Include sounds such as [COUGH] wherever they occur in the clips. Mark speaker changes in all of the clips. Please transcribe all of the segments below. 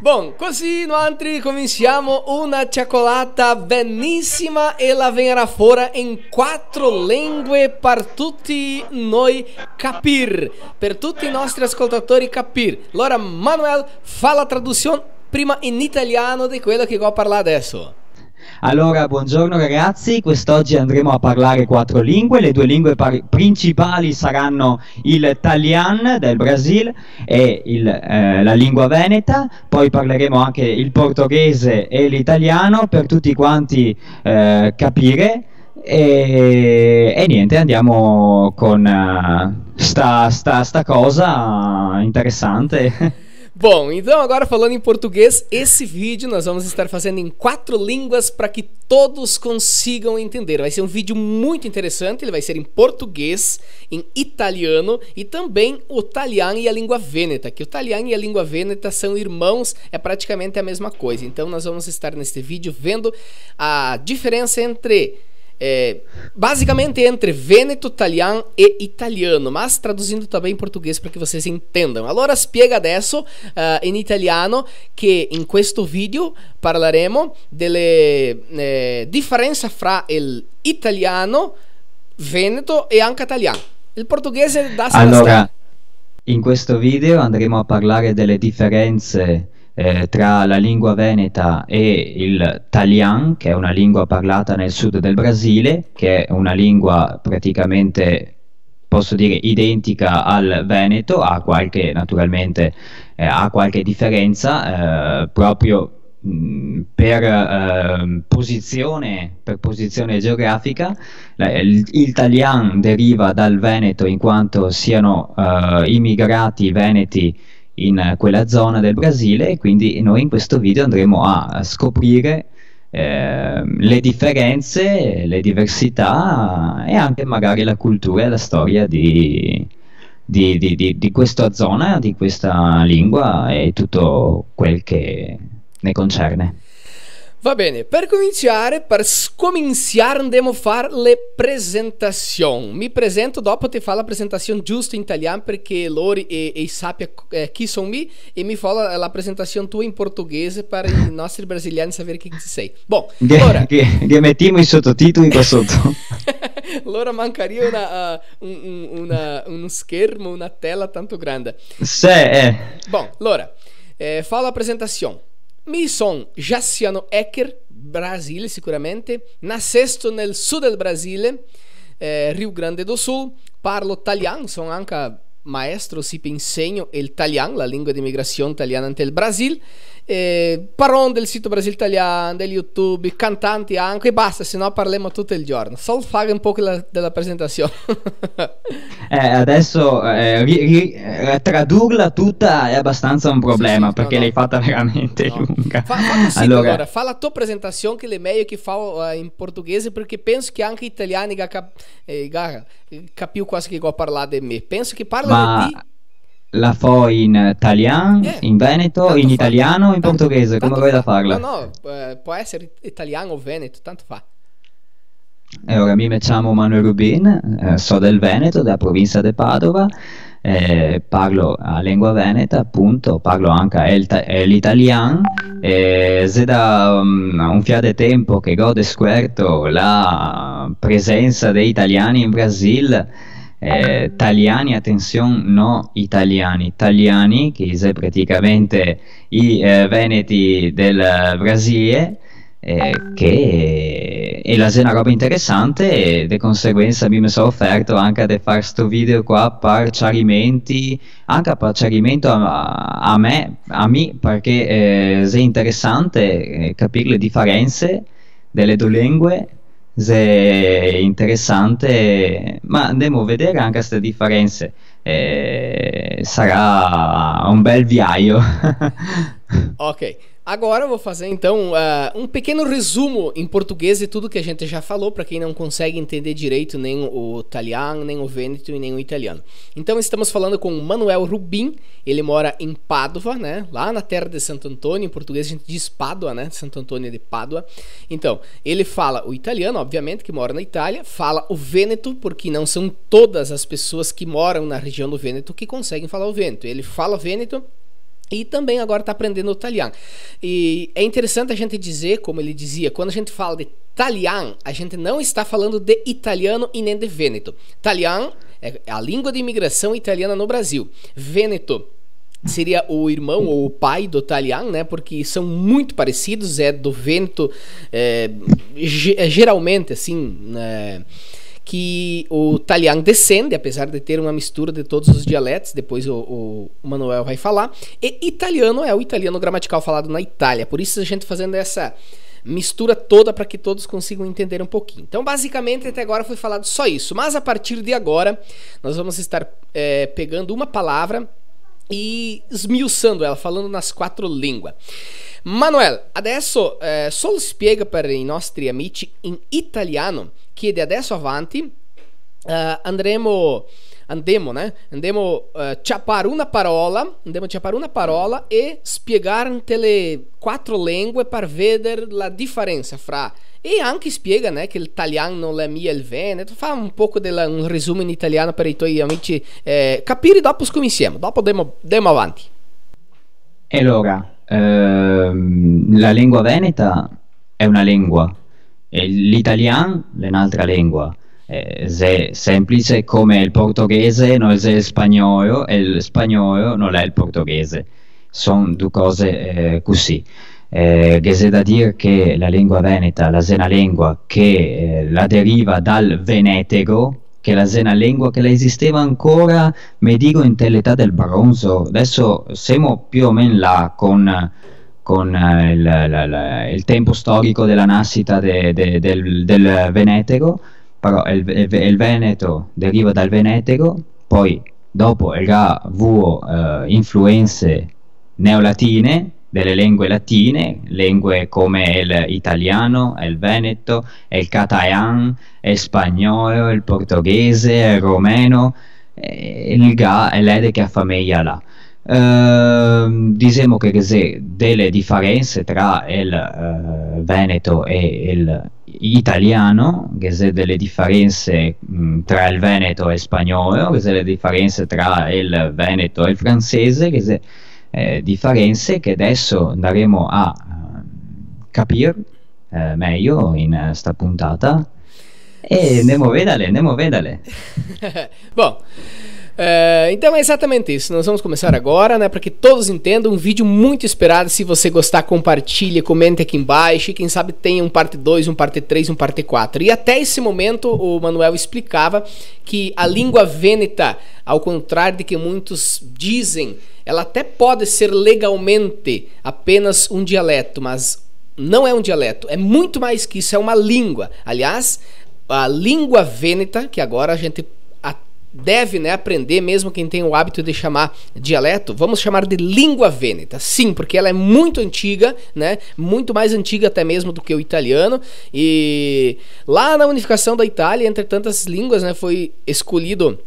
Speaker 1: Bom, così noi cominciamo una cioccolata benissima e la verrà fuori in quattro lingue per tutti noi capire, per tutti i nostri ascoltatori capire. Allora Manuel fa la traduzione prima in italiano di quello che ho parlato adesso.
Speaker 2: Allora, buongiorno ragazzi, quest'oggi andremo a parlare quattro lingue, le due lingue principali saranno il Talian del Brasile e il, eh, la lingua veneta, poi parleremo anche il portoghese e l'italiano per tutti quanti eh, capire. E, e, niente, andiamo con uh, sta, sta, sta cosa interessante. [LAUGHS]
Speaker 1: Bom, então agora falando em português, esse vídeo nós vamos estar fazendo em quatro línguas para que todos consigam entender. Vai ser um vídeo muito interessante, ele vai ser em português, em italiano e também o italiano e a língua vêneta, que o italiano e a língua vêneta são irmãos, é praticamente a mesma coisa. Então nós vamos estar neste vídeo vendo a diferença entre é, basicamente entre Veneto, Italiano e Italiano, mas traduzindo também em português para que vocês entendam. Allora spiega adesso uh, in italiano che in questo video parleremo delle eh, differenze fra il italiano, veneto e anche italiano. Il portoghese da
Speaker 2: Allora, in questo video andremo a parlare delle differenze eh, tra la lingua veneta e il talian, che è una lingua parlata nel sud del Brasile, che è una lingua praticamente posso dire identica al veneto, ha qualche naturalmente eh, ha qualche differenza eh, proprio per, eh, posizione, per posizione geografica. il, il deriva dal Veneto in quanto siano eh, immigrati veneti in quella zona del Brasile e quindi noi in questo video andremo a scoprire eh, le differenze, le diversità e anche magari la cultura e la storia di, di, di, di, questa zona, di questa lingua e tutto quel che ne concerne.
Speaker 1: Va bene, per cominciare, per scominciare andiamo a fare le presentazioni. Mi presento, dopo ti fa la presentazione giusta in italiano perché loro e, e sappia eh, chi sono me e mi fa la, la, presentazione tua in portoghese per i nostri brasiliani sapere chi sei. Bom,
Speaker 2: allora... Che, che mettiamo i sottotitoli qua sotto. [LAUGHS]
Speaker 1: allora mancaria una, uh, un, una, uno schermo, una tela tanto grande.
Speaker 2: Sì, eh.
Speaker 1: Bom, allora, eh, fa la presentazione. Mi sono Jassiano Ecker, Brasile sicuramente, nascesto nel sud del Brasile, eh, Rio Grande do Sul, parlo italiano, sono anche maestro, si insegno il italiano, la lingua di immigrazione italiana nel Brasile, eh, Paron del sito Brasil Italiano, del YouTube, cantanti anche e basta, se no parliamo tutto il giorno. Solo fare un po' la, della presentazione. [LAUGHS]
Speaker 2: eh, adesso eh, ri, ri, eh, tradurla tutta è abbastanza un problema sì, sì, perché no, l'hai no. fatta veramente no. lunga.
Speaker 1: Fa, fa allora... allora, fa la tua presentazione che è meglio che fa uh, in portoghese perché penso che anche gli italiani cap- eh, capiu quasi che ho parlato di me. Penso che parla Ma... di
Speaker 2: la fo in italiano, eh, in veneto, in italiano o in portoghese, come vuoi da farla?
Speaker 1: No, no, eh, può essere italiano o veneto, tanto fa.
Speaker 2: E ora mi chiamo Manuel Rubin, eh, so del Veneto, della provincia di Padova, eh, parlo la lingua veneta, appunto, parlo anche l'italiano, e se da um, un fiade tempo che gode squerto la presenza degli italiani in Brasile, eh, italiani, attenzione, no italiani, italiani, che sono praticamente i eh, veneti del Brasile, eh, che è la una roba interessante e di conseguenza mi sono offerto anche di fare questo video qua per chiarimenti, anche per chiarimento a, a me, a me, perché eh, è interessante eh, capire le differenze delle due lingue interessante, ma andremo a vedere anche queste differenze. Eh, sarà un bel viaggio. [LAUGHS]
Speaker 1: ok. Agora eu vou fazer então uh, um pequeno resumo em português de tudo que a gente já falou para quem não consegue entender direito nem o italiano, nem o vêneto e nem o italiano. Então estamos falando com o Manuel Rubim, ele mora em Pádua, né? Lá na terra de Santo Antônio, em português a gente diz Pádua, né? Santo Antônio de Pádua. Então, ele fala o italiano, obviamente, que mora na Itália, fala o vêneto, porque não são todas as pessoas que moram na região do Vêneto que conseguem falar o vêneto. Ele fala vêneto e também agora está aprendendo italiano. E é interessante a gente dizer, como ele dizia, quando a gente fala de italiano, a gente não está falando de italiano e nem de vêneto. Italiano é a língua de imigração italiana no Brasil. Vêneto seria o irmão ou o pai do italiano, né? Porque são muito parecidos, é do vento, é, geralmente assim, né? Que o italiano descende, apesar de ter uma mistura de todos os dialetos, depois o, o, Manuel vai falar. E italiano é o italiano gramatical falado na Itália, por isso a gente fazendo essa mistura toda para que todos consigam entender um pouquinho. Então, basicamente, até agora foi falado só isso, mas a partir de agora nós vamos estar é, pegando uma palavra e esmiuçando ela, falando nas quatro línguas. Manuel, adesso eh, solo spiega per i nostri amici in italiano. Che da adesso avanti. Eh, andremo andiamo, né? Andiamo a uh, ciapare una parola, andiamo a ciapare una parola e spiegare le quattro lingue per vedere la differenza fra e anche spiega né, che l'italiano non è mio il veneto. Fa un po' un resumo in italiano per i tuoi amici eh, capire dopo come insieme dopo andiamo avanti.
Speaker 2: E allora ehm, la lingua veneta è una lingua l'italiano è un'altra lingua. È semplice come il portoghese non è il spagnolo e il spagnolo non è il portoghese. Sono due cose eh, così. Eh, c'è da dire che la lingua veneta la una lingua che eh, la deriva dal venetego che la una lingua che la esisteva ancora mi dico in l'età del bronzo. Adesso siamo più o meno là con con eh, il, la, il, tempo storico della nascita de, de, del, del, Venetego, però il, il, il, Veneto deriva dal Venetego, poi dopo ha avuto uh, influenze neolatine delle lingue latine, lingue come l'italiano, il veneto, il catalan, il spagnolo, il portoghese, il romeno, il ga e l'ede che famiglia là. Uh, diciamo che c'è delle differenze tra il uh, veneto e l'italiano, che c'è delle differenze mh, tra il veneto e il spagnolo, che c'è delle differenze tra il veneto e il francese, che c'è eh, differenze che adesso andremo a uh, capire eh, meglio in questa puntata e andiamo a vedere, andiamo a vedere. [LAUGHS]
Speaker 1: Bom, Uh, então é exatamente isso. Nós vamos começar agora, né? Para que todos entendam. Um vídeo muito esperado. Se você gostar, compartilhe, comente aqui embaixo. E quem sabe tem um parte 2, um parte 3, um parte 4. E até esse momento o Manuel explicava que a língua vêneta, ao contrário de que muitos dizem, ela até pode ser legalmente apenas um dialeto, mas não é um dialeto. É muito mais que isso. É uma língua. Aliás, a língua vêneta, que agora a gente deve né, aprender, mesmo quem tem o hábito de chamar dialeto, vamos chamar de língua vêneta. Sim, porque ela é muito antiga, né? Muito mais antiga até mesmo do que o italiano. E lá na unificação da Itália, entre tantas línguas, né, foi escolhido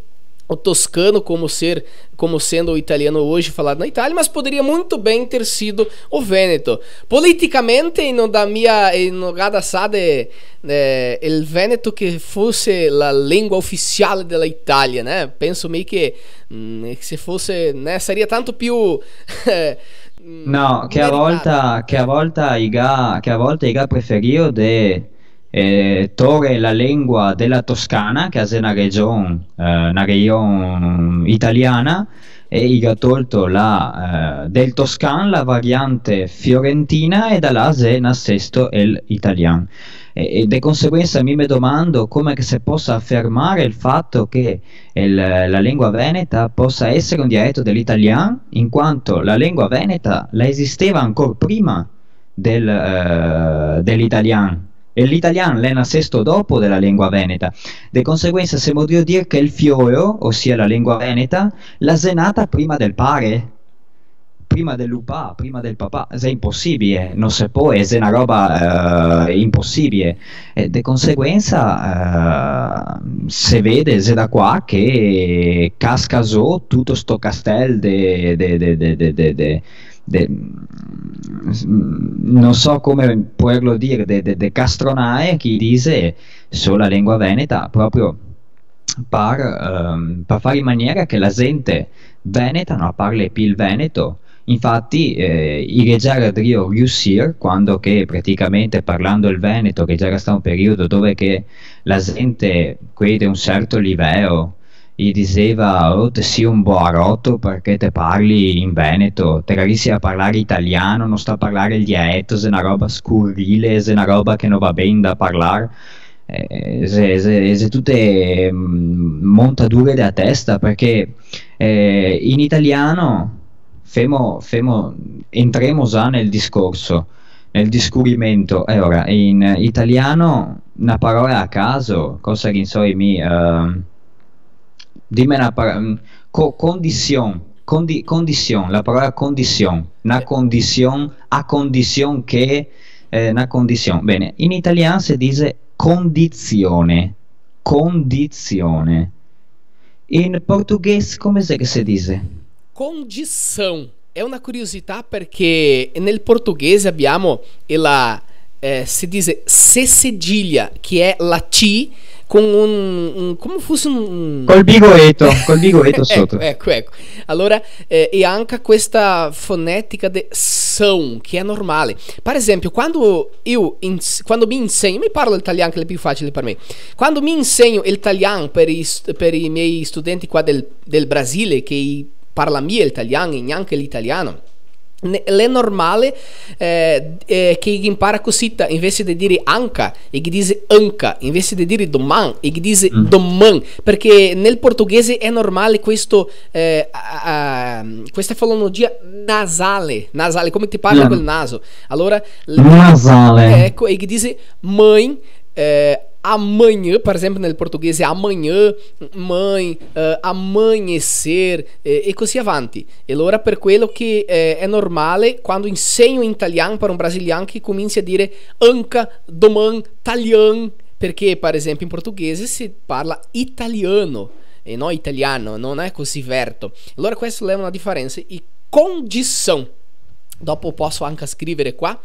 Speaker 1: o toscano como ser como sendo o italiano hoje falado na Itália, mas poderia muito bem ter sido o Veneto. Politicamente, no da minha no Gadassade, eh, il Veneto che fosse la lingua ufficiale della Italia, né? Penso meio che, mh, se fosse, né, sarebbe tanto più [LAUGHS]
Speaker 2: No, che a, volta, che a volta i ga, che a volta i ga preferio de eh, Torre la lingua della Toscana, che è una regione, eh, una regione italiana, e ha tolto la, eh, del Toscan la variante fiorentina e da là se nascesto l'italiano. E, e di conseguenza mi domando come si possa affermare il fatto che il, la lingua veneta possa essere un dialetto dell'italiano, in quanto la lingua veneta la esisteva ancora prima del, uh, dell'italiano e l'italiano l'è sesto dopo della lingua veneta. De conseguenza si può dire che il fioro, ossia la lingua veneta, l'ha zenata prima del pare, prima dell'upa, prima del papà. È impossibile, non si può, è una roba uh, impossibile. E di conseguenza uh, si vede se da qua che cascasò tutto sto castello de, de, de, de, de, de, non so come poterlo dire, de, de, de Castronae che dice sulla lingua veneta proprio per, um, per, fare in maniera che la gente veneta non parli più il veneto. Infatti, eh, il Rio riuscire quando che praticamente parlando il Veneto, che già era stato un periodo dove che la gente, quelli di un certo livello, gli diceva oh te sei un boarotto perché te parli in Veneto. Te capisci a parlare italiano non sta a parlare il dialetto se è una roba scurrile se è una roba che non va bene da parlare. Eh, se, se, se tutte mm, montature da testa perché eh, in italiano femo, femo, entriamo già nel discorso nel discurimento. E ora in italiano una parola a caso cosa che so mi uh, Dime una parola. Mm, co- condición. Condi- condición. La parola condición. Una condición. A condición che. Eh, una condición. Bene. In italiano si dice condizione. Condizione. In portoghese come è che si dice?
Speaker 1: Condição. È una curiosità perché nel portoghese abbiamo la eh, si dice se cedilha, che è la C con un, un come fosse un
Speaker 2: col bigoetto [LAUGHS] col bigoetto sotto.
Speaker 1: ecco, ecco. Ecco allora eh, e anche questa fonetica de são che è normale. Per esempio quando io ins- quando mi insegno mi parlo l'italiano che è più facile per me. Quando mi insegno l'italiano per i, per i miei studenti qua del, del Brasile che parla mia l'italiano e neanche l'italiano è normale eh, eh, che impara così invece di dire anca e che dice anca invece di dire doman e che dice mm. doman perché nel portoghese è normale questo eh, uh, questa fonologia nasale nasale come ti parla mm. col naso allora
Speaker 2: nasale
Speaker 1: ecco e che dice mãe eh, amanhã, por exemplo, no português é amanhã, mãe, uh, amanhecer eh, e così avanti. E allora per quello che eh, è normale quando insegno in italiano per un brasiliano che cominci a dire anca, doman, talian, perché per esempio in portoghese si parla italiano e non italiano, non è così verto. Allora questo leva una differenza e condição. Dopo posso anche scrivere qua.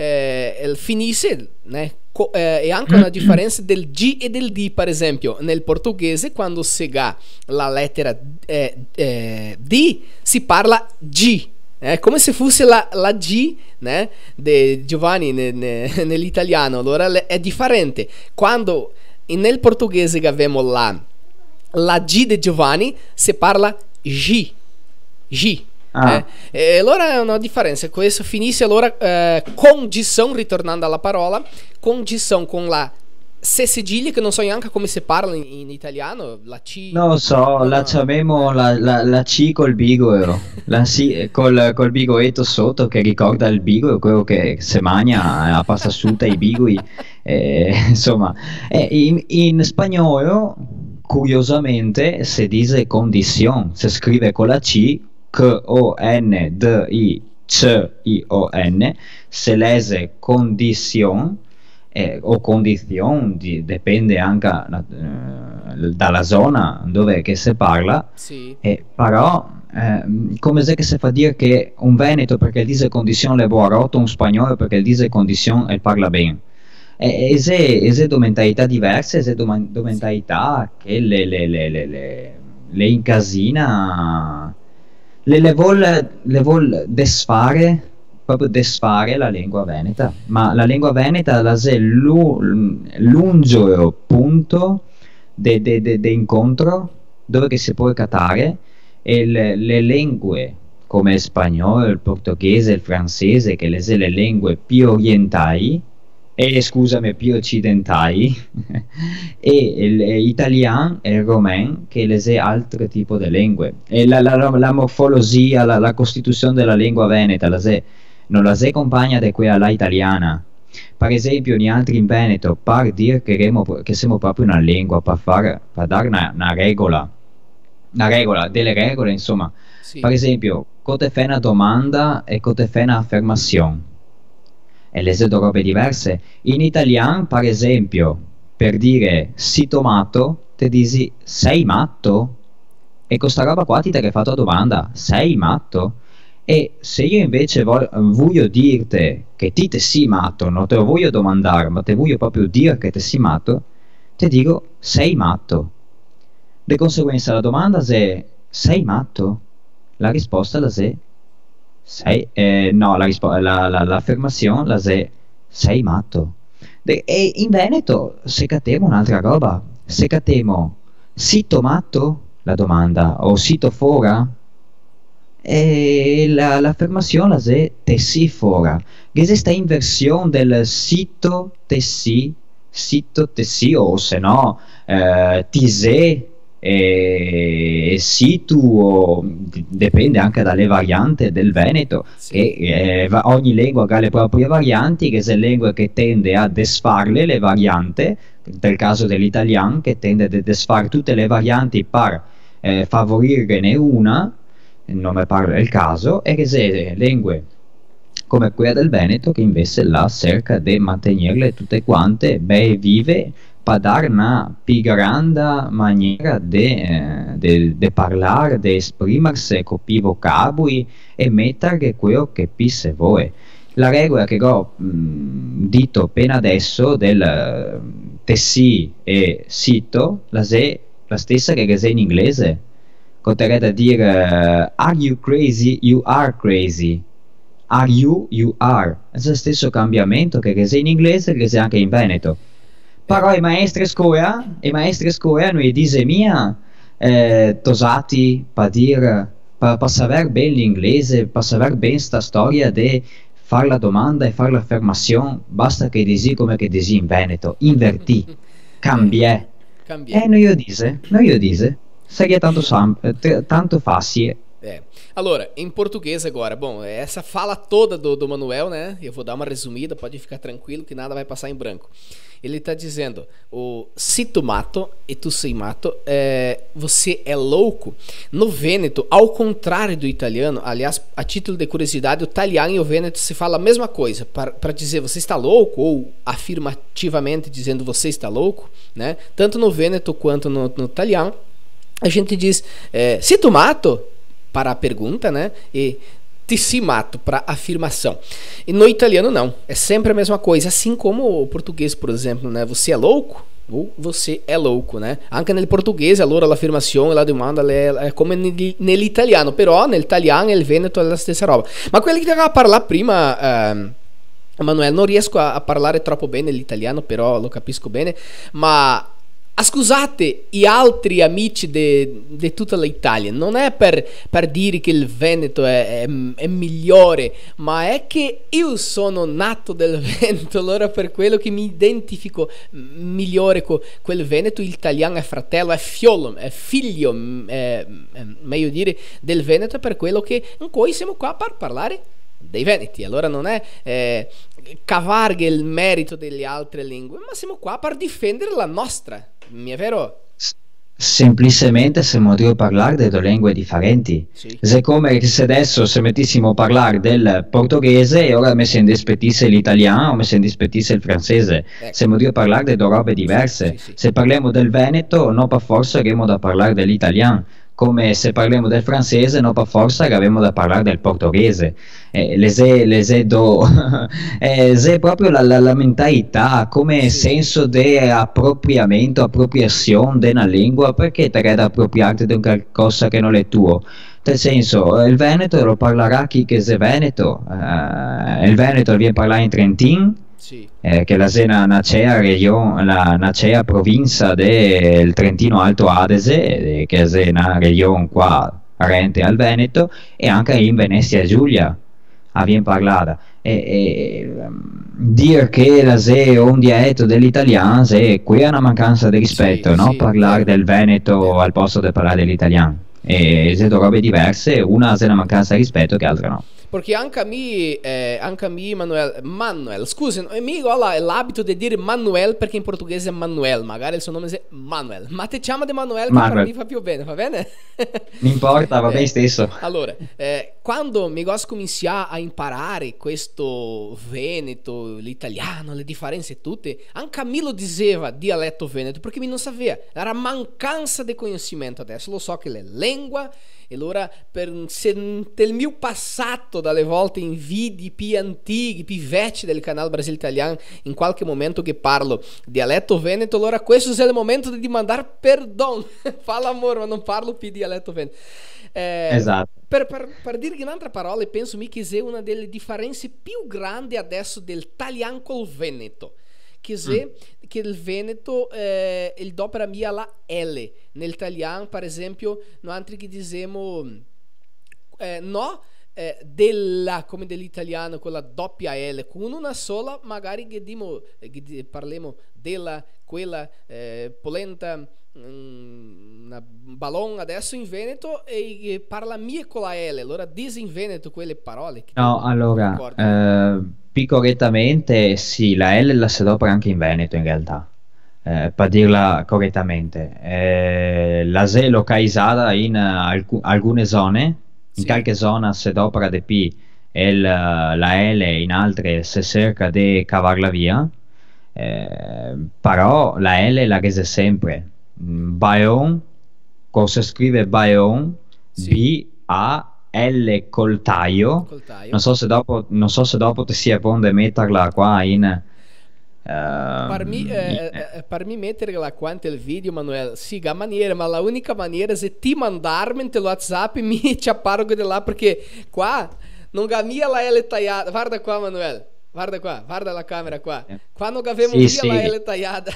Speaker 1: Eh, finisce, né? Co- eh, e anche una [CLEARS THROAT] differenza del G e del D, per esempio, nel portoghese quando si ha la lettera eh, eh, D si parla G, è come se fosse la, la G né, di Giovanni ne, ne, [LAUGHS] nell'italiano, allora è differente. Quando nel portoghese abbiamo la, la G di Giovanni si parla G, G. Ah. Eh? E allora è una differenza. Questo finisce allora eh, condição, ritornando alla parola, condição con la se cedilha, che non so neanche come si parla in, in italiano, la C.
Speaker 2: Non lo so, la chiamiamo la, la, la, C col bigoeo, la C col, col bigoetto sotto che ricorda il bigoe, quello che se magna a pasta asciutta i bigoi. Eh, [LAUGHS] insomma, eh, in, in spagnolo, curiosamente, si dice condition, si scrive con la C K-O-N-D-I-C-I-O-N, se lese condition eh, o condizione, di, dipende anche eh, dalla zona dove che si parla, sì. eh, però eh, come se che si fa dire che un veneto perché dice condizione le buonarotto, un spagnolo perché dice condizione e parla bene. E se due mentalità diverse, se due mentalità che le, le, le, le, le incasina le, le, vuol, le vuol desfare proprio desfare la lingua veneta ma la lingua veneta la è l'ungio punto di de, de, de incontro dove che si può catare e le, le lingue come il spagnolo, il portoghese, il francese che le, le lingue più orientali e scusami più occidentali. [LAUGHS] E l'italiano e il romain che le altri tipi di lingue. E la, la, la morfologia la, la, costituzione della lingua veneta la se, non la si accompagna di quella italiana. Per esempio in altri in Veneto per dire che, remo, che siamo proprio una lingua per, fare, per dare una, una regola una regola, delle regole insomma. Sì. per esempio quando fai una domanda e quando fai un'affermazione e le due robe diverse. In italiano, per esempio, per dire si tomato, ti dici sei matto? E questa roba qua ti ha fatto la domanda, sei matto? E se io invece voglio, dirti che ti te sei matto, non te lo voglio domandare, ma te voglio proprio dire che te sei matto, ti dico sei matto. Di conseguenza la domanda è sei matto? La risposta è sei, eh, no, la rispo- la, la, l'affermazione la se sei matto. De- e in Veneto se catemo un'altra roba, se catemo sito matto, la domanda, o sito fora, e la, l'affermazione la se tessi fora. Che questa inversione del sito tessi, sito tessi, o se no, eh, tise e situ dipende anche dalle varianti del Veneto sì. che eh, ogni lingua ha le proprie varianti che se lingue che tende a desfarle le varianti nel caso dell'italiano che tende a desfare tutte le varianti per eh, favorirne una non mi pare il caso e che se lingue come quella del Veneto che invece là cerca di mantenerle tutte quante beh vive dare una più grande maniera di eh, parlare, di esprimersi con più vocaboli e mettere quello che pisse voi. La regola che ho mh, detto appena adesso del eh, tessi e sito, la, se, la stessa che c'è in inglese. Potrei a dire uh, Are you crazy? You are crazy. Are you? You are. È lo stesso cambiamento che c'è in inglese che c'è anche in Veneto però i maestri scuola, i maestri scuola noi dice mia eh, tosati per dire per, per sapere bene l'inglese, per sapere bene questa storia di fare la domanda e fare l'affermazione, basta che dici come che dici in Veneto, invertì, [LAUGHS] cambia. E eh, noi io dice, noi io dice, seria tanto, eh, tanto facile.
Speaker 1: É. Allora, em português agora, bom, essa fala toda do, do Manuel, né? Eu vou dar uma resumida, pode ficar tranquilo que nada vai passar em branco. Ele está dizendo: o se tu mato e tu sei mato, é, você é louco. No Vêneto, ao contrário do italiano, aliás, a título de curiosidade, o italiano e o Vêneto se fala a mesma coisa. Para dizer você está louco, ou afirmativamente dizendo você está louco, né? Tanto no Vêneto quanto no, no italiano, a gente diz: é, se tu mato, para a pergunta, né? E tissimato para afirmação. E no italiano não, é sempre a mesma coisa, assim como o português, por exemplo, né? Você é louco? Ou você é louco, né? Anche nel portoghese allora l'affermazione, la domanda è come nell'italiano, però nell'italiano e nel veneto è la stessa roba. Ma quelli che a parlare prima, eh, Emanuele, non riesco a, a parlare troppo bene l'italiano, però lo capisco bene, ma Ah, scusate, gli altri amici di tutta l'Italia, non è per, per, dire che il Veneto è, è, è, migliore, ma è che io sono nato del [LAUGHS] Veneto, allora per quello che mi identifico migliore con quel Veneto, l'italiano è fratello, è figlio, è figlio, è, è meglio dire, del Veneto, per quello che noi siamo qua per parlare dei Veneti. Allora non è eh, cavarghe il merito delle altre lingue, ma siamo qua per difendere la nostra. Mi è vero?
Speaker 2: Semplicemente se potremmo parlare di due lingue differenti. Sì. Se come se adesso se mettessimo a parlare del portoghese e ora mi si indispettisse l'italiano o mi si indispettisse il francese. Ecco. Se potremmo parlare di due robe diverse. Sì, sì, se parliamo del Veneto, non per forza avremo da parlare dell'italiano come se parliamo del francese, non per forza che abbiamo da parlare del portoghese. Eh, lese, lese do, [LAUGHS] eh, proprio la, la, la, mentalità, come sì. senso di appropriamento, appropriazione della lingua, perché te da appropriarti di qualcosa che non è tuo? Nel senso, il Veneto lo parlerà chi che è Veneto, eh, il Veneto viene parlato in Trentino, sì. eh, che la Sena Nacea, region, la Nacea provincia del Trentino Alto Adese, che è una regione qua rente al Veneto, e anche in Venezia Giulia viene parlata. E, e um, dire che la se è un dialetto dell'italiano, se qui è una mancanza di rispetto, sì, no? Sì, parlare del Veneto al posto di parlare dell'italiano. E se sono robe diverse, una è una mancanza di rispetto che altra no.
Speaker 1: Porque anche a mim, é, anche a mim, Manuel, Manuel, scusi, amigo, olha lá, l'abito di dire Manuel perché in portoghese è Manuel, magari il suo nome è Manuel, ma te chiama di Manuel che Manuel. per me fa più bene, va bene?
Speaker 2: Non importa, va [LAUGHS] bene stesso.
Speaker 1: Allora, eh, quando mi gosto cominciare a imparare questo veneto, l'italiano, le differenze tutte, anche a me lo diceva dialetto veneto, perché mi non sapeva, era mancanza di conhecimento adesso, lo so che le lingua e allora, per, se nel mio passato, dalle volte in vidi più antichi, più vecchi del canale Brasil Italiano, in qualche momento che parlo dialetto veneto, allora questo è il momento di mandare perdono. [LAUGHS] Fala amor, ma non parlo più dialetto veneto.
Speaker 2: Eh, esatto.
Speaker 1: per, per, per dire in altre parole, penso mi che sia una delle differenze più grandi adesso del Talian col Veneto. Che, se, mm. che il Veneto eh, il do per mia la L nel italiano per esempio noi che diciamo eh, no eh, della come dell'italiano con la doppia L con una sola magari che, dimo, che parliamo della quella eh, polenta una ballon adesso in Veneto e parla mia con la L allora dici in Veneto quelle parole.
Speaker 2: No allora eh, più correttamente sì la L la si adopera anche in Veneto in realtà. Eh, per dirla correttamente eh, la S è localizzata in alc- alcune zone in qualche zona si adopera di P e la, la L in altre si cerca di cavarla via. Eh, però la L la rese sempre Bayonne cosa scrive Bayonne sì. B A L col taglio. col taglio. Non, so se dopo, non so se dopo ti si ponde metterla qua in
Speaker 1: Uh, per, me, eh, eh, per me metterla qua nel video, Manuel, sì, a maniera, ma la unica maniera è ti mandarmi nel WhatsApp e mi ci appargo di là perché qua non ha mia la L tagliata. Guarda qua, Manuel. Guarda qua, guarda la camera qua. Qua non avevo sì, sì. la L tagliata.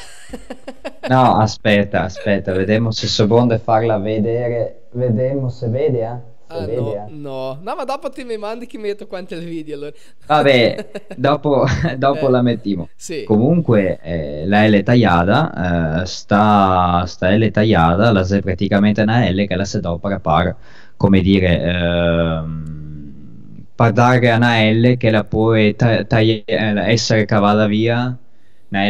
Speaker 1: [LAUGHS]
Speaker 2: no, aspetta, aspetta, vediamo se so buono farla vedere. Vediamo se vede, eh.
Speaker 1: Ah, no, eh. no, no, ma dopo ti mi mandi che metto quanto il video allora.
Speaker 2: Vabbè, [LAUGHS] dopo, [LAUGHS] dopo eh, la mettiamo.
Speaker 1: Sì.
Speaker 2: Comunque eh, la L tagliata, eh, sta, sta L tagliata, la praticamente una L che la si adopera per, come dire, ehm, per dare una L che la può ta- tagli- eh, essere cavata via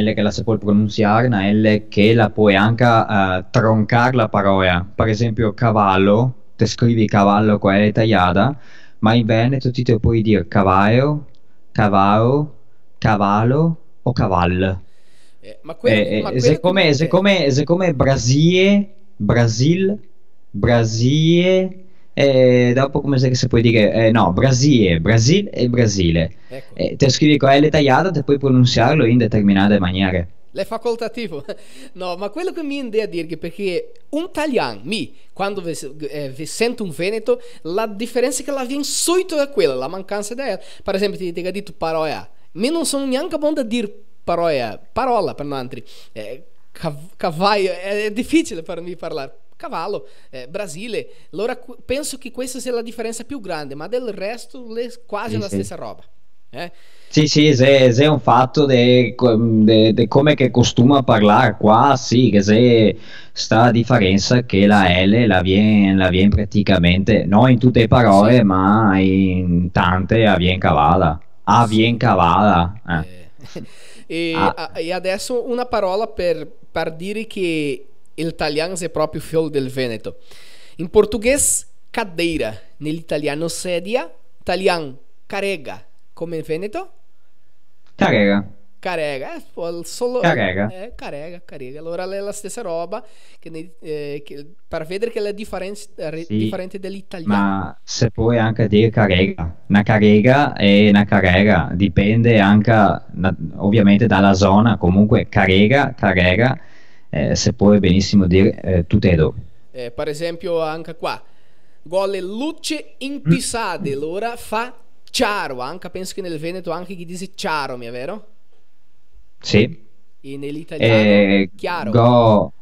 Speaker 2: L che la si può pronunciare, L che la puoi anche uh, troncare la parola. Per esempio, cavallo te scrivi cavallo qua è tagliata, ma in Veneto ti te puoi dire cavallo, cavallo, cavallo o cavallo.
Speaker 1: Eh, ma quello,
Speaker 2: eh, ma quello come, che... come, come Brasile, Brasil, Brasile, e dopo come se, se puoi dire eh, no, Brasile, Brasil e Brasile. Ecco. Eh, te scrivi con L tagliata e puoi pronunciarlo in determinate maniere.
Speaker 1: È facoltativo. [LAUGHS] No, ma quello che mi indè a dire perché un italiano, mi, quando vi, eh, sento un veneto, la differenza è che la viene subito da quella, la mancanza della. Per esempio, ti dico detto parola. Mi non sono neanche buono a dire parola, parola per noi eh, cav- cavallo, è, difficile per me parlare. Cavallo, eh, Brasile. Allora penso che questa sia la differenza più grande, ma del resto è quasi sì, la sì. stessa roba. Eh?
Speaker 2: Sì, sì, se, se è un fatto di come che costuma parlare qua, sì, che se sta differenza che la L la viene, la viene praticamente, non in tutte le parole, sì. ma in tante la viene cavata. A viene cavata.
Speaker 1: Eh. [LAUGHS] E, ah. e, adesso una parola per, per dire che l'italiano è proprio figlio del Veneto. In portoghese, cadeira. Nell'italiano, sedia. Italiano, carrega come in Veneto?
Speaker 2: Carrega.
Speaker 1: Carrega, eh, solo,
Speaker 2: carrega.
Speaker 1: Eh, carrega, carrega. Allora è la stessa roba che, eh, che, per vedere che è differente, sì, differente dall'italiano.
Speaker 2: Ma se puoi anche dire carrega, una carrega è una carrega, dipende anche ovviamente dalla zona, comunque carrega, carrega, eh, se puoi benissimo dire eh, due.
Speaker 1: Eh, per esempio anche qua, gole luce impissate, mm. allora fa Ciaro, anche penso che nel Veneto anche chi dice Ciaro, mi è vero?
Speaker 2: Sì.
Speaker 1: E nell'italiano eh, chiaro.
Speaker 2: Go.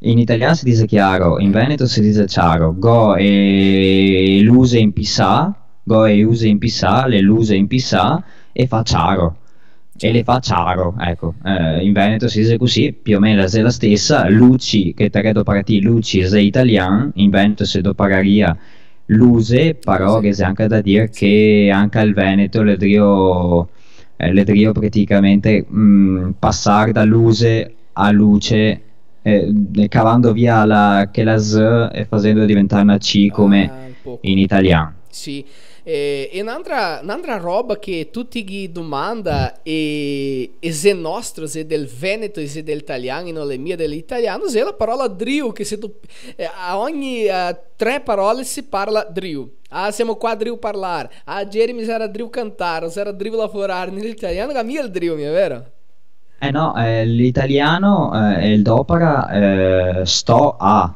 Speaker 2: In italiano si dice chiaro, in Veneto si dice ciaro. Go e l'use in pissà, go e use in pissà, le luse in pissà e fa ciaro. E le fa ciaro, ecco. Eh, in Veneto si dice così, più o meno è la stessa. Luci, che te credo per te, Luci è italiano, in Veneto si dopararia l'use, però sì. c'è anche da dire che anche al Veneto le drio, eh, le drio praticamente mh, mm, passare dall'use a luce eh, cavando via la, che la Z e facendo diventare una C come ah, in italiano.
Speaker 1: Sì. E, e un'altra, roba che tutti gli domanda e, e se nostro, se del Veneto e se dell'italiano, non le mie dell'italiano, è la parola driu, che se tu, eh, a ogni uh, tre parole si parla driu. Ah, siamo qua a driu parlare. Ah, Jeremy sarà driu cantare, sarà driu lavorare. Nell'italiano la mia è il driu, mi è vero?
Speaker 2: Eh no, eh, l'italiano eh, il d'opera eh, sto a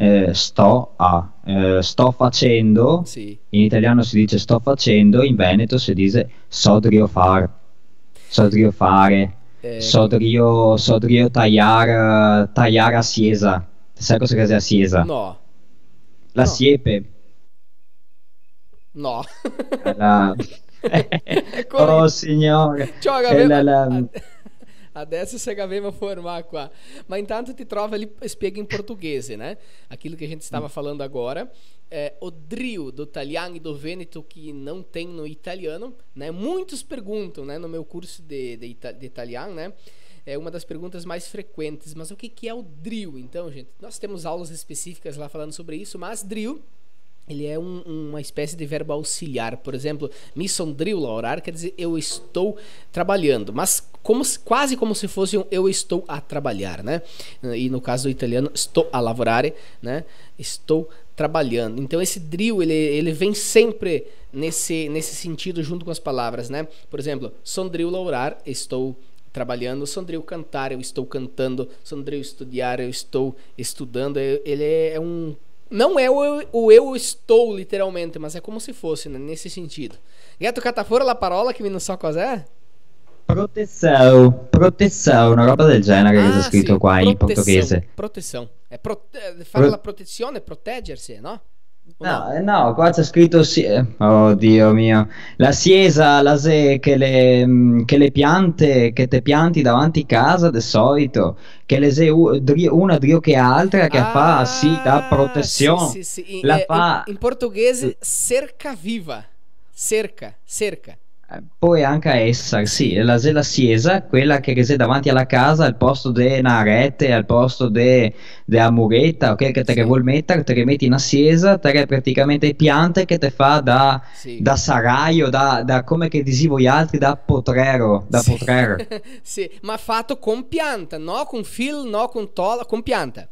Speaker 2: eh, sto a, eh, sto facendo,
Speaker 1: Sì.
Speaker 2: in italiano si dice sto facendo, in Veneto si dice sodrio far, sodrio fare,
Speaker 1: Eh,
Speaker 2: sodrio, sodrio tagliare, tagliare a siesa. Sai cosa è a siesa?
Speaker 1: No,
Speaker 2: La
Speaker 1: no.
Speaker 2: siepe.
Speaker 1: no.
Speaker 2: La... [LAUGHS] [LAUGHS] Oh signore.
Speaker 1: Ciao,
Speaker 2: È
Speaker 1: Gabriele.
Speaker 2: la-
Speaker 1: Adesso se Gavema formar qua. Ma intanto ti trova ali spiega em português, né? Aquilo que a gente estava falando agora. É, o drill do italiano e do Vêneto que não tem no italiano, né? Muitos perguntam, né? No meu curso de, de, ita- de italiano, né? É uma das perguntas mais frequentes. Mas o que, que é o drill? Então, gente, nós temos aulas específicas lá falando sobre isso, mas drill ele é um- uma espécie de verbo auxiliar. Por exemplo, mi son drill laurar quer dizer eu estou trabalhando, mas como se- quase como se fosse um eu estou a trabalhar, né? E no caso do italiano, estou a lavorare, né? Estou trabalhando. Então esse drill ele, ele vem sempre nesse nesse sentido junto com as palavras, né? Por exemplo, son drill laurar, estou trabalhando, son drill cantar, eu estou cantando, son drill estudar, eu estou estudando. Ele é um não é o eu, o eu estou, literalmente, mas é como se fosse, né? nesse sentido. Gato catafora la parola che mi non so cos'è?
Speaker 2: Proteção, proteção, una roba del genere che c'è
Speaker 1: Ah,
Speaker 2: scritto
Speaker 1: sì,
Speaker 2: qua in
Speaker 1: proteção,
Speaker 2: portoghese.
Speaker 1: Proteção. É pro, eh, fare
Speaker 2: Pro-
Speaker 1: la protezione, proteggersi, no?
Speaker 2: No, eh, no, qua c'è scritto, si- eh, oh Dio mio, la siesa, la se, che le, mm, che le piante che te pianti davanti casa di solito, che le se u- dri- una drio che altra che fa sì da protezione,
Speaker 1: Sì, sì, sì. In,
Speaker 2: la
Speaker 1: eh,
Speaker 2: fa,
Speaker 1: in- in portoghese, cerca viva. Cerca, cerca.
Speaker 2: Poi anche essa, sì, la, la siesa, quella che sei davanti alla casa al posto di una rete, al posto di una muretta, ok, che te
Speaker 1: Sì.
Speaker 2: vuol mettere, te metti una siesa, te che praticamente piante che te fa da...
Speaker 1: Sì.
Speaker 2: da saraio, da, da come che disivo gli altri, da potrero, da
Speaker 1: Sì.
Speaker 2: potrero. [LAUGHS]
Speaker 1: sì, ma fatto con pianta, no con fil, no con tola, con pianta.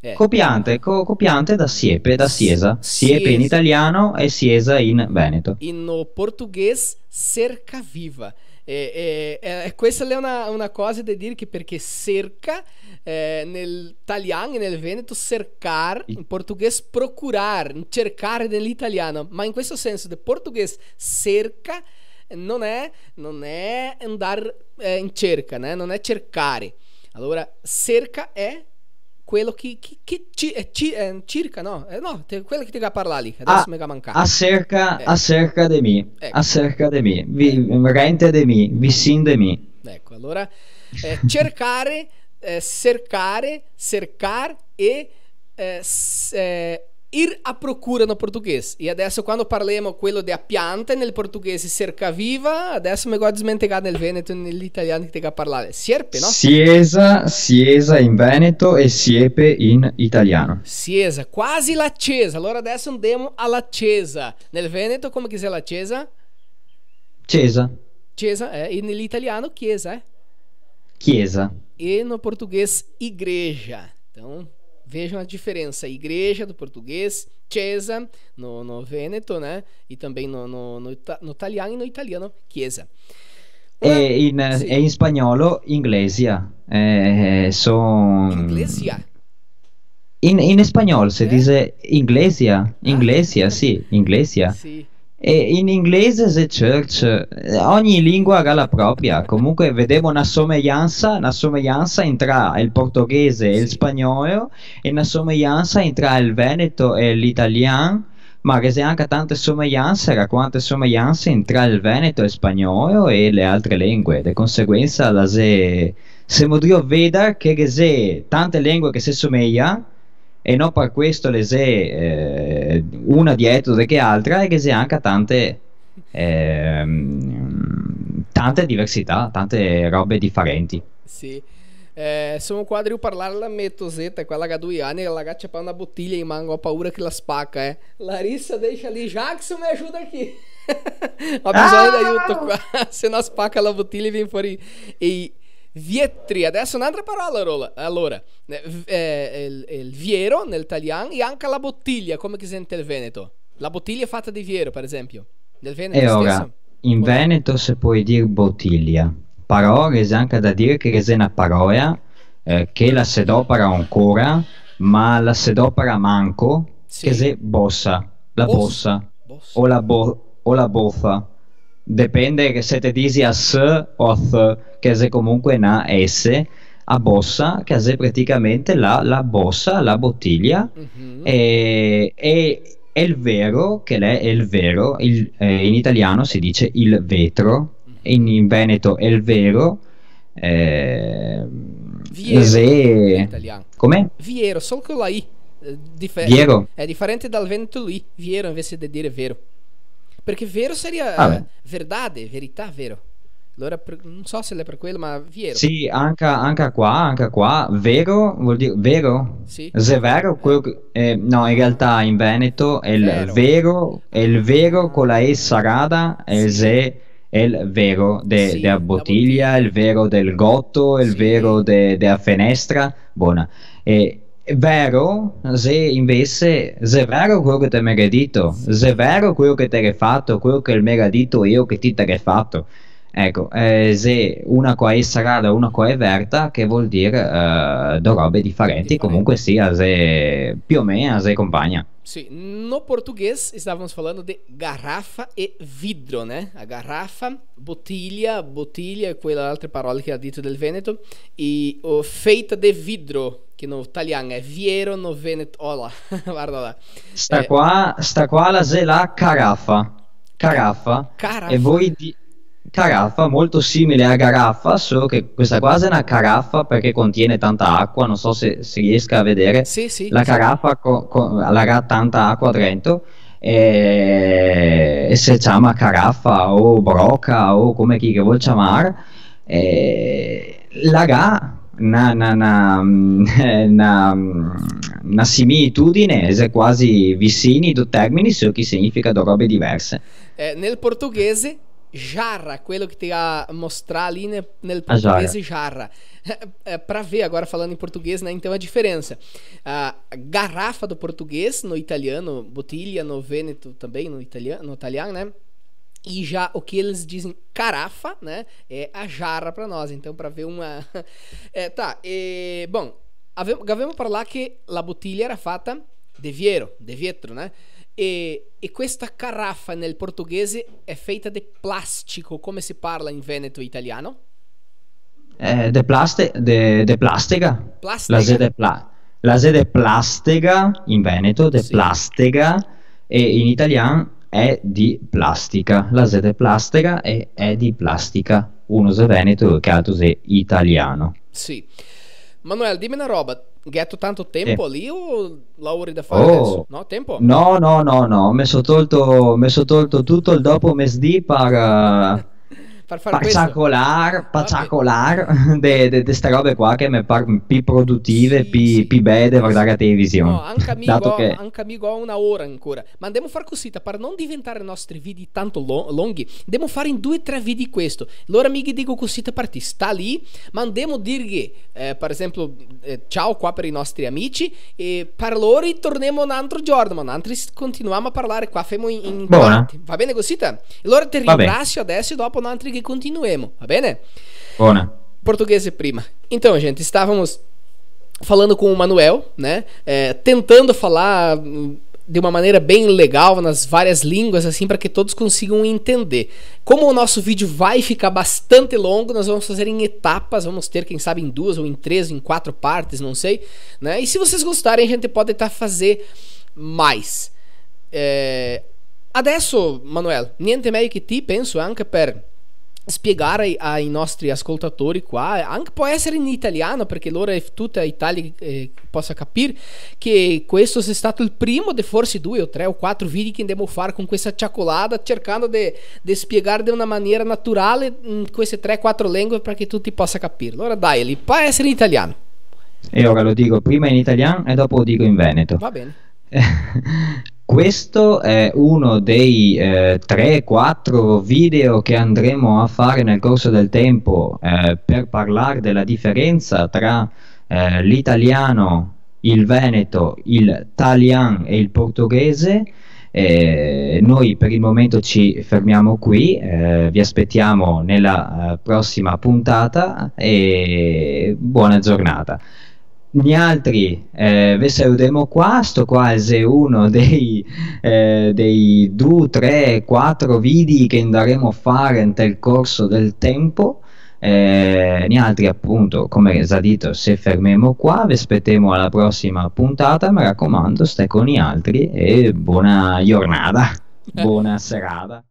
Speaker 1: Eh.
Speaker 2: Copiante, co- copiante da siepe, da siesa. Siepe in italiano e siesa in veneto.
Speaker 1: no português cerca viva. E, e- e questa è una, una cosa da dire che perché cerca eh, nel italiano e nel veneto cercar, in portoghese procurar, cercare nell'italiano, ma in questo senso del portoghese cerca non è, non è andare eh, in cerca, né? non è cercare. Allora, cerca è quello che, che, che ci- eh, ci- eh, circa, no? Eh, no, te- quello che ti va a parlare lì, adesso
Speaker 2: Ah,
Speaker 1: mi va a mancare.
Speaker 2: Acerca,
Speaker 1: Eh.
Speaker 2: acerca de mi,
Speaker 1: Ecco.
Speaker 2: acerca de mi, vi, rente de mi, vicin de mi.
Speaker 1: Ecco, allora eh, cercare, eh, cercare, cercar e eh, s- eh, ir a procura no português. E adesso quando parliamo quello di a pianta nel portoghese cerca viva, adesso mi guardo smentegare nel veneto e nell'italiano che va a parlare. Sierpe, no?
Speaker 2: Siesa, siesa in veneto e siepe in italiano.
Speaker 1: Siesa, quasi l'accesa. Allora adesso andiamo all'accesa. Nel veneto come che sia l'accesa?
Speaker 2: Cesa,
Speaker 1: Chiesa, eh, e nell'italiano chiesa, eh?
Speaker 2: chiesa.
Speaker 1: e no português igreja. Então, vejam a diferença. Igreja do português, chiesa no, no Vêneto, né? E também no, no, no, no italiano e no italiano, chiesa.
Speaker 2: E in,
Speaker 1: Sì.
Speaker 2: e in spagnolo inglesia. Eh, son...
Speaker 1: Iglesia.
Speaker 2: In, in spagnolo si
Speaker 1: Eh?
Speaker 2: dice inglesia, inglesia, sì, inglesia.
Speaker 1: Sì.
Speaker 2: E in inglese se church, eh, ogni lingua ha la propria, comunque vedevo una somiglianza, una somiglianza tra il portoghese e il spagnolo e una somiglianza tra il veneto e l'italiano, ma che c'è anche tante somiglianze, era quante somiglianze tra il veneto e il spagnolo e le altre lingue, di conseguenza la se, se vedere che c'è tante lingue che si somigliano e non per questo le se eh, una dietro che altra e che se anche tante ehm, tante diversità, tante robe differenti.
Speaker 1: Sì. Eh, sono qua devo parlare la metoseta, quella gaduiana, e la gaccia pa una bottiglia in mano, ho paura che la spacca, eh. Larissa, deixa ali, Jackson, me ajuda aqui. ho bisogno
Speaker 2: Ah!
Speaker 1: d'aiuto qua, [LAUGHS] se no spacca la bottiglia e viene fuori. E vietri, adesso un'altra parola, Rola. allora, eh, eh, il, il viero nel italiano e anche la bottiglia, come che sente il Veneto. La bottiglia è fatta di viero, per esempio. Nel Veneto
Speaker 2: E
Speaker 1: stesso.
Speaker 2: ora, in
Speaker 1: O no?
Speaker 2: Veneto si può dire bottiglia, però c'è anche da dire che c'è una parola eh, che la si adopera ancora ma la sedopera manco,
Speaker 1: Sì.
Speaker 2: che se bossa, la
Speaker 1: Bossa.
Speaker 2: bossa,
Speaker 1: Bossa.
Speaker 2: o la, bo- o la boffa. Dipende che se te dici a s o a th, che se comunque una S, a bossa, che se praticamente la, la bossa, la bottiglia,
Speaker 1: Mhm.
Speaker 2: e, e è il vero, che è il vero, il- eh, in italiano si dice il vetro, in, in Veneto è il vero, eh,
Speaker 1: Viero,
Speaker 2: se... Come?
Speaker 1: Viero, solo con la I. Eh, differ-
Speaker 2: Viero?
Speaker 1: È differente dal Veneto lì, Viero invece di dire vero. Perché vero sarebbe
Speaker 2: Vabbè.
Speaker 1: verdade, verità, vero. Allora, per- non so se è per quello, ma Viero.
Speaker 2: Sì, anche, anche qua, anche qua, vero vuol dire vero?
Speaker 1: Sì.
Speaker 2: Se è vero, quello che- eh, no, in realtà in Veneto è il
Speaker 1: Vero.
Speaker 2: vero, è il vero con la E sarada, il
Speaker 1: Sì.
Speaker 2: se è il vero de-
Speaker 1: Sì,
Speaker 2: della
Speaker 1: la
Speaker 2: bottiglia,
Speaker 1: bottiglia.
Speaker 2: il vero del gotto, il
Speaker 1: Sì.
Speaker 2: vero de- della finestra, buona. E è vero, se invece, se è vero quello che ti mi hai detto, se è vero quello che ti hai fatto, quello che mi hai detto io che ti hai fatto. Ecco, eh, se una qua è sarada, una qua è verta, che vuol dire eh, due robe differenti, comunque sia, se più o meno se compagna.
Speaker 1: Sì, no português estávamos falando de garrafa e vidro, né? A garrafa, bottiglia, bottiglia quella altra parola che ha detto del Veneto, e o feita de vidro, che no italiano è viero, no Veneto, là, [LAUGHS] guarda là.
Speaker 2: Sta
Speaker 1: Eh,
Speaker 2: qua, sta qua la se la caraffa, caraffa,
Speaker 1: Caraffa.
Speaker 2: e voi di... Caraffa, molto simile a garaffa, solo che questa qua è una caraffa perché contiene tanta acqua, non so se si riesca a vedere.
Speaker 1: Sì, sì.
Speaker 2: la caraffa co- co- ha tanta acqua dentro e, e se chiama caraffa o broca o come chi che vuol chiamare eh, la ga una, una, una, una, [LAUGHS] una similitudine quasi vicini due termini solo che significa robe diverse
Speaker 1: Eh, nel portoghese, jarra, quello che ti ha mostrado ali né, nel
Speaker 2: A jarra.
Speaker 1: português, jarra. É, pra ver agora falando em português, né? Então a diferença. A garrafa do português, no italiano, bottiglia, no vêneto também, no italiano, no italiano, né? E já o que eles dizem carafa, né? É a jarra pra nós. Então, pra ver uma. [LAUGHS] É, tá. E, bom, avevamo parlato che la bottiglia era fatta di viero, di vetro, né? E, e questa caraffa nel portoghese è feita di plastico, come si parla in veneto italiano?
Speaker 2: eh, de, plaste- de, de plastica
Speaker 1: Plastica.
Speaker 2: la sede, pla- la sede plastica in Veneto, de
Speaker 1: Sì.
Speaker 2: plastica e in italiano è di plastica. La sede plastica è, è di plastica. Uno se Veneto che altro se italiano.
Speaker 1: Sì. Manuel, dimmi una roba. Ghetto tanto tempo lì o lavori da fare
Speaker 2: Oh.
Speaker 1: adesso? No, tempo?
Speaker 2: No, no, no, no, mi sono tolto, tolto tutto il dopo mesdì per, [LAUGHS]
Speaker 1: Per fare questo?
Speaker 2: pacciacolar, pacciacolar [LAUGHS] de, de, de ste robe qua che mi par più produttive,
Speaker 1: Sì,
Speaker 2: più,
Speaker 1: sì.
Speaker 2: più belle guardare la televisione.
Speaker 1: No, anche amico,
Speaker 2: Dato che...
Speaker 1: anche amico ho una ora ancora. Ma andiamo a fare così, per non diventare i nostri video tanto lo- lunghi, andiamo a fare in due o tre video questo. Allora amici dico così per ti, sta lì, ma andiamo a dirgli, eh, per esempio, eh, ciao qua per i nostri amici e per loro torniamo un altro giorno, ma altri continuiamo a parlare qua, femo in, in. Va bene così? Allora ti ringrazio adesso e dopo altri che continuiamo, va bene?
Speaker 2: Buona.
Speaker 1: português prima. Então, gente, estávamos falando com o Manuel, né? É, tentando falar hum, de uma maneira bem legal nas várias línguas, assim, para que todos consigam entender. Como o nosso vídeo vai ficar bastante longo, nós vamos fazer em etapas, vamos ter, quem sabe, em duas ou em três, em quatro partes, não sei, né? E se vocês gostarem, a gente pode tentar fazer mais. Eh, adesso, Manuel, niente meglio che ti penso anche per spiegare ai, ai nostri ascoltatori qua, anche può essere in italiano perché loro è tutta Italia eh, possa capire che questo è stato il primo di forse due o tre o quattro video che andiamo a fare con questa ciaccolata cercando di spiegare di una maniera naturale in queste tre o quattro lingue perché tutti possa capire. Allora dai, lì può essere in italiano.
Speaker 2: E ora lo dico prima in italiano e dopo lo dico in veneto.
Speaker 1: Va bene. [LAUGHS]
Speaker 2: Questo è uno dei eh, 3-4 video che andremo a fare nel corso del tempo eh, per parlare della differenza tra eh, l'italiano, il veneto, il talian e il portoghese. Eh, noi per il momento ci fermiamo qui, eh, vi aspettiamo nella eh, prossima puntata e buona giornata. Gli altri eh, vi salutiamo qua, sto qua è uno dei, eh, dei 2, 3, 4 video che andremo a fare nel corso del tempo. Eh, gli altri appunto come già detto se fermiamo qua vi aspettiamo alla prossima puntata. Mi raccomando stai con gli altri e buona giornata. Buona serata